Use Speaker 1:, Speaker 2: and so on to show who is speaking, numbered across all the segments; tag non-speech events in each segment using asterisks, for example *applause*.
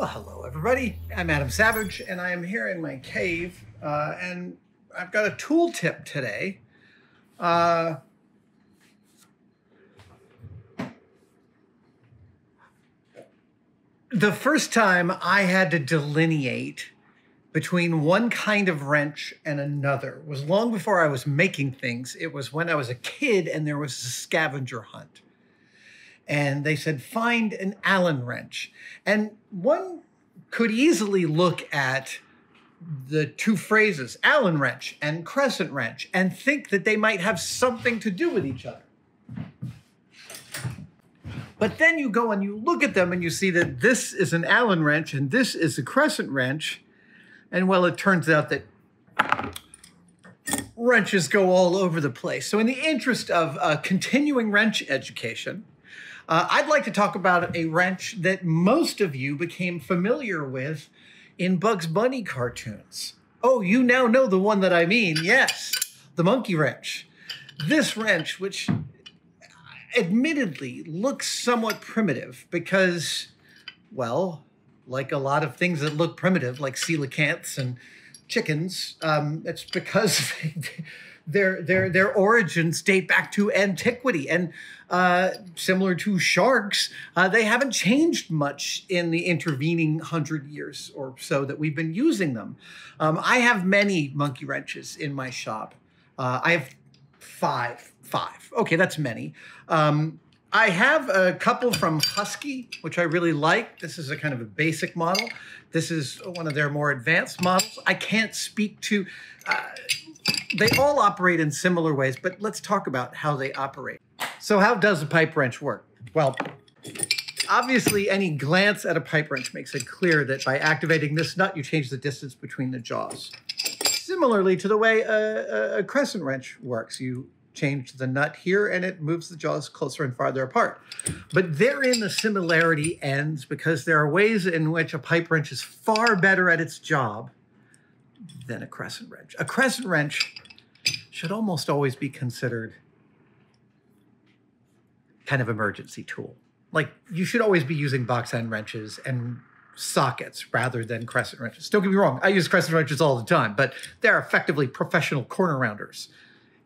Speaker 1: Well, hello, everybody. I'm Adam Savage, and I am here in my cave, uh, and I've got a tool tip today. Uh, the first time I had to delineate between one kind of wrench and another was long before I was making things. It was when I was a kid and there was a scavenger hunt. And they said, find an Allen wrench. And one could easily look at the two phrases, Allen wrench and crescent wrench, and think that they might have something to do with each other. But then you go and you look at them and you see that this is an Allen wrench and this is a crescent wrench. And well, it turns out that wrenches go all over the place. So, in the interest of uh, continuing wrench education, uh, I'd like to talk about a wrench that most of you became familiar with in Bugs Bunny cartoons. Oh, you now know the one that I mean. Yes, the monkey wrench. This wrench, which admittedly looks somewhat primitive because, well, like a lot of things that look primitive, like coelacanths and chickens, um, it's because *laughs* their their their origins date back to antiquity, and uh, similar to sharks, uh, they haven't changed much in the intervening hundred years or so that we've been using them. Um, I have many monkey wrenches in my shop. Uh, I have five, five. Okay, that's many. Um, I have a couple from Husky, which I really like. This is a kind of a basic model. This is one of their more advanced models. I can't speak to, uh, they all operate in similar ways, but let's talk about how they operate. So how does a pipe wrench work? Well, obviously any glance at a pipe wrench makes it clear that by activating this nut, you change the distance between the jaws. Similarly to the way a, a crescent wrench works, you change the nut here and it moves the jaws closer and farther apart. But therein the similarity ends because there are ways in which a pipe wrench is far better at its job than a crescent wrench. A crescent wrench should almost always be considered kind of emergency tool. Like you should always be using box end wrenches and sockets rather than crescent wrenches. Don't get me wrong, I use crescent wrenches all the time, but they're effectively professional corner rounders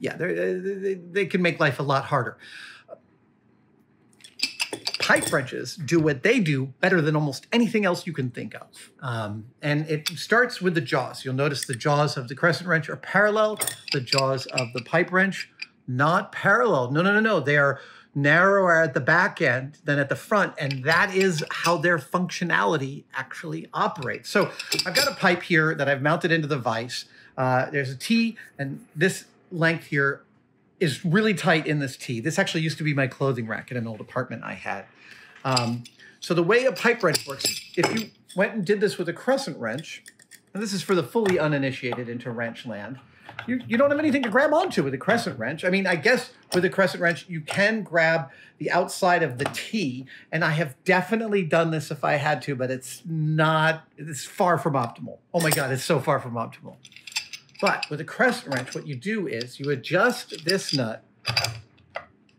Speaker 1: yeah, they, they can make life a lot harder. Pipe wrenches do what they do better than almost anything else you can think of. Um, and it starts with the jaws. You'll notice the jaws of the crescent wrench are parallel, the jaws of the pipe wrench not parallel. No, no, no, no. They are narrower at the back end than at the front, and that is how their functionality actually operates. So I've got a pipe here that I've mounted into the vise. Uh, there's a T, and this length here is really tight in this T. This actually used to be my clothing rack in an old apartment I had. Um, so the way a pipe wrench works, if you went and did this with a crescent wrench, and this is for the fully uninitiated into wrench land, you, you don't have anything to grab onto with a crescent wrench. I mean, I guess with a crescent wrench, you can grab the outside of the T, and I have definitely done this if I had to, but it's not, it's far from optimal. Oh my God, it's so far from optimal. But with a crescent wrench, what you do is you adjust this nut,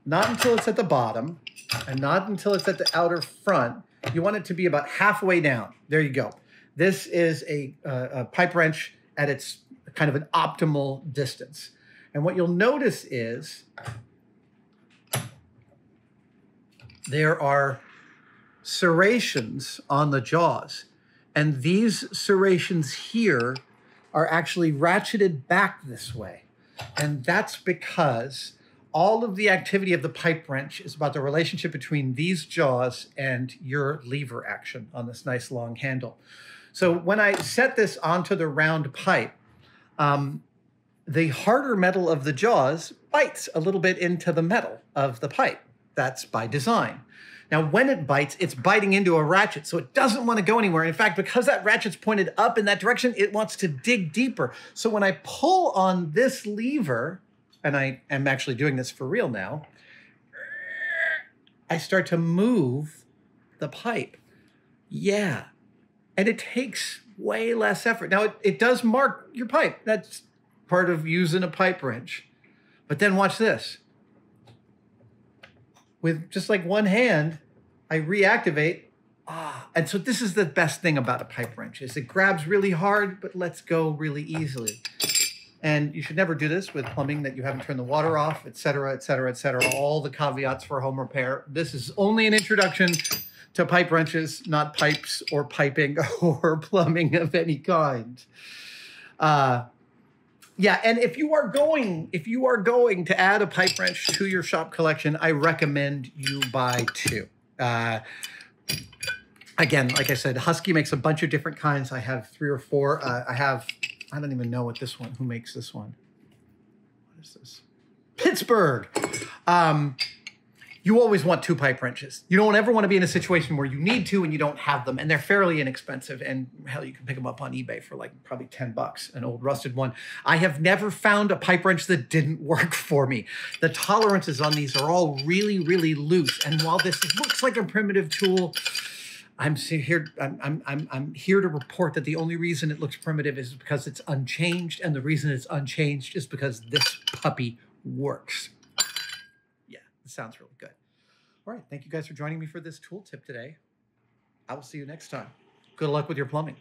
Speaker 1: not until it's at the bottom and not until it's at the outer front. You want it to be about halfway down. There you go. This is a, uh, a pipe wrench at its kind of an optimal distance. And what you'll notice is there are serrations on the jaws. And these serrations here are actually ratcheted back this way. And that's because all of the activity of the pipe wrench is about the relationship between these jaws and your lever action on this nice long handle. So when I set this onto the round pipe, um, the harder metal of the jaws bites a little bit into the metal of the pipe. That's by design. Now, when it bites, it's biting into a ratchet, so it doesn't want to go anywhere. In fact, because that ratchet's pointed up in that direction, it wants to dig deeper. So when I pull on this lever, and I am actually doing this for real now, I start to move the pipe. Yeah. And it takes way less effort. Now, it, it does mark your pipe. That's part of using a pipe wrench. But then watch this with just like one hand, I reactivate Ah, and so this is the best thing about a pipe wrench is it grabs really hard, but lets go really easily. And you should never do this with plumbing that you haven't turned the water off, et cetera, et cetera, et cetera. All the caveats for home repair. This is only an introduction to pipe wrenches, not pipes or piping *laughs* or plumbing of any kind. Uh, yeah, and if you are going, if you are going to add a pipe wrench to your shop collection, I recommend you buy two. Uh, again, like I said, Husky makes a bunch of different kinds. I have three or four. Uh, I have, I don't even know what this one, who makes this one. What is this? Pittsburgh. Um, you always want two pipe wrenches. You don't ever want to be in a situation where you need two and you don't have them, and they're fairly inexpensive. And hell, you can pick them up on eBay for like probably 10 bucks, an old rusted one. I have never found a pipe wrench that didn't *laughs* work for me. The tolerances on these are all really, really loose. And while this looks like a primitive tool, I'm here. I'm, I'm, I'm, I'm here to report that the only reason it looks primitive is because it's unchanged, and the reason it's unchanged is because this puppy works. It sounds really good. All right, thank you guys for joining me for this tool tip today. I will see you next time. Good luck with your plumbing.